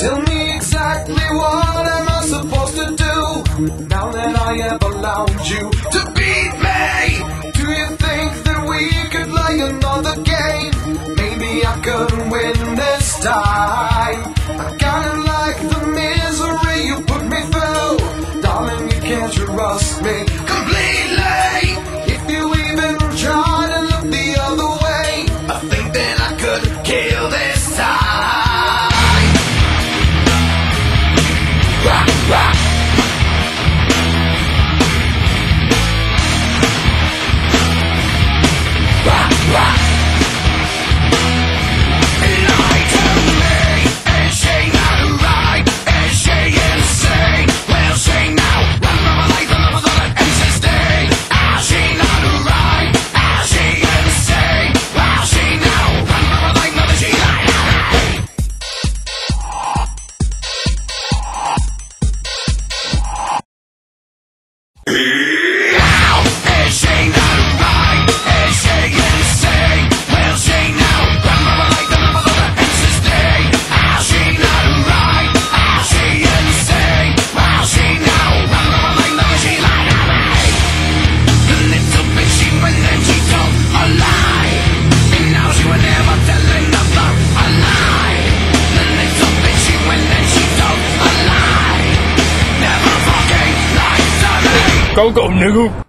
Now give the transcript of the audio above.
Tell me exactly what am I supposed to do now that I have allowed you to beat me? Do you think that we could play another game? Maybe I could win this time. I kinda like the misery you put me through, darling. You can't trust me. rock. go go, nigga.